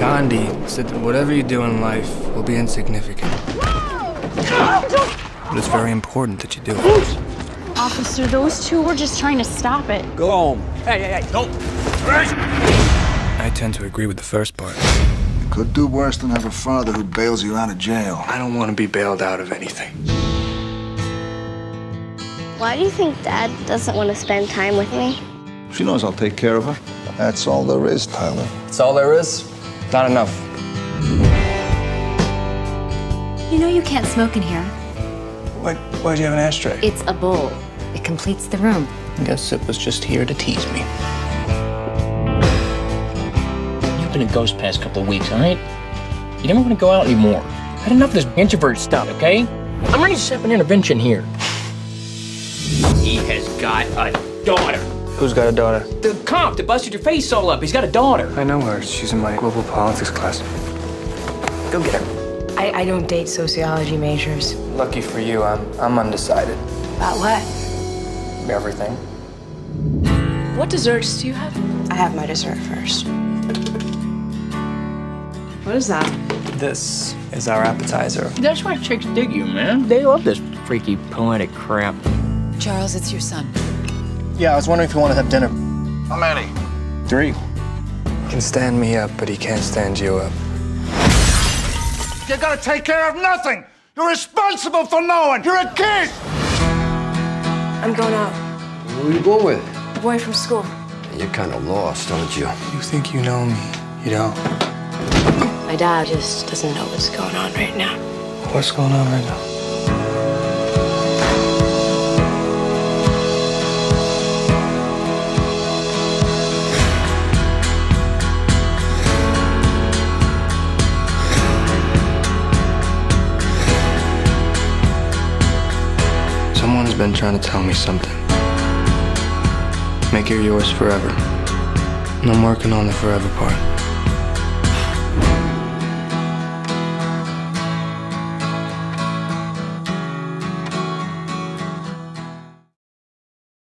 Gandhi said that whatever you do in life will be insignificant. But it's very important that you do it. Officer, those two were just trying to stop it. Go home. Hey, hey, hey, don't. I tend to agree with the first part. You could do worse than have a father who bails you out of jail. I don't want to be bailed out of anything. Why do you think Dad doesn't want to spend time with me? She knows I'll take care of her. That's all there is, Tyler. That's all there is? Not enough. You know you can't smoke in here. Why, why'd you have an ashtray? It's a bowl. It completes the room. I guess it was just here to tease me. You've been a ghost past couple of weeks, all right? You don't want to go out anymore. I Had enough of this introvert stuff, okay? I'm ready to set up an intervention here. He has got a daughter. Who's got a daughter? The cop that busted your face all up, he's got a daughter. I know her. She's in my global politics class. Go get her. I, I don't date sociology majors. Lucky for you, I'm I'm undecided. About what? Everything. What desserts do you have? I have my dessert first. What is that? This is our appetizer. That's why chicks dig you, man. They love this freaky poetic crap. Charles, it's your son. Yeah, I was wondering if you want to have dinner. How many? Three. He can stand me up, but he can't stand you up. You gotta take care of nothing. You're responsible for no one. You're a kid. I'm going out. Who are you going with? The boy from school. You're kind of lost, aren't you? You think you know me? You don't. My dad just doesn't know what's going on right now. What's going on right now? Someone's been trying to tell me something. Make it yours forever. And I'm working on the forever part.